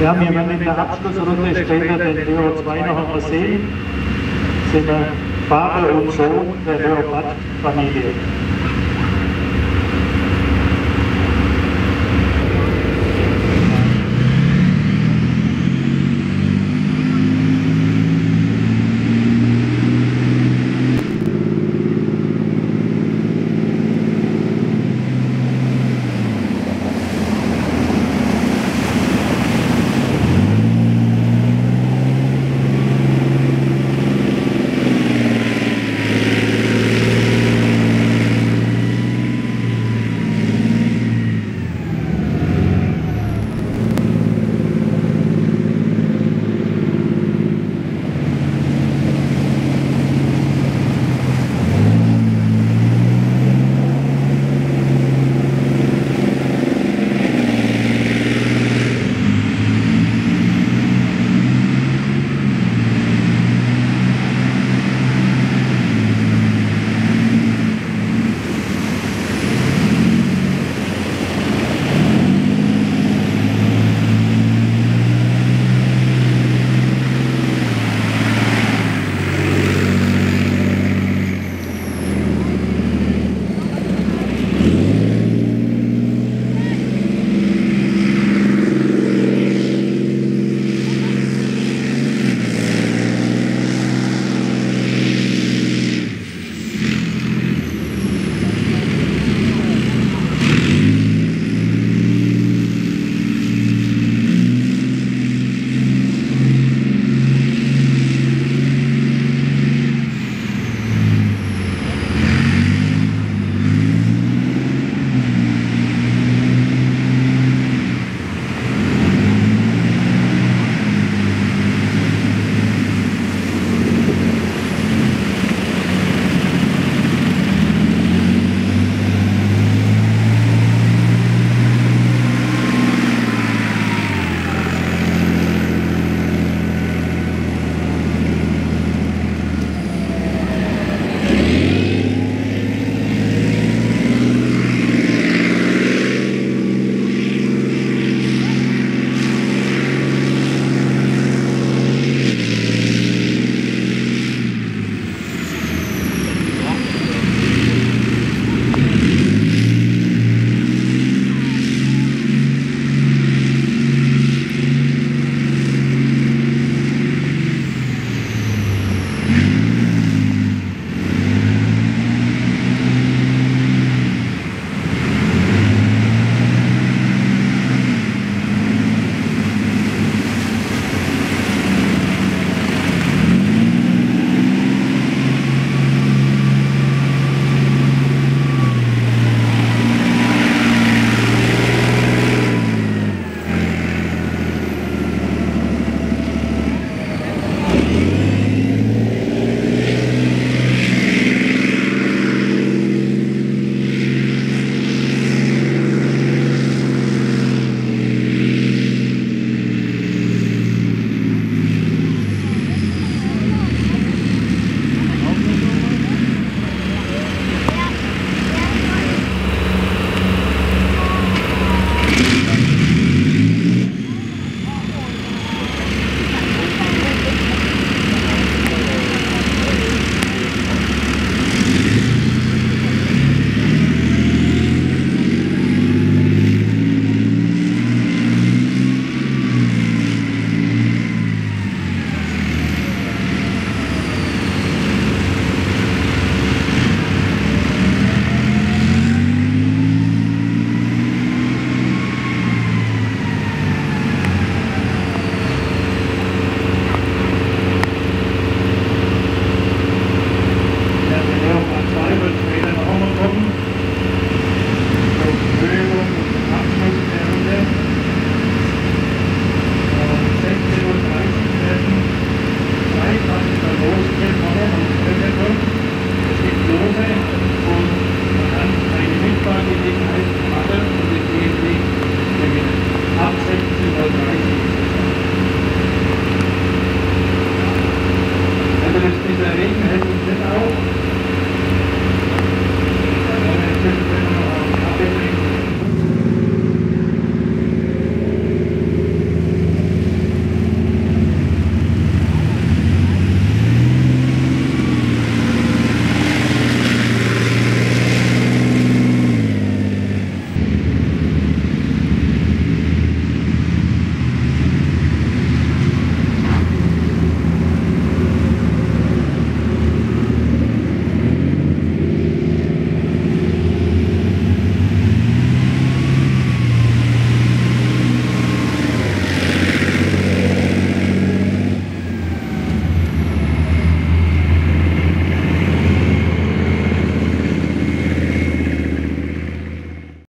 Ja, wir werden in der Abschlussrunde später den Leo 2 noch einmal sehen. Sind wir Vater und Sohn der Leopard-Familie.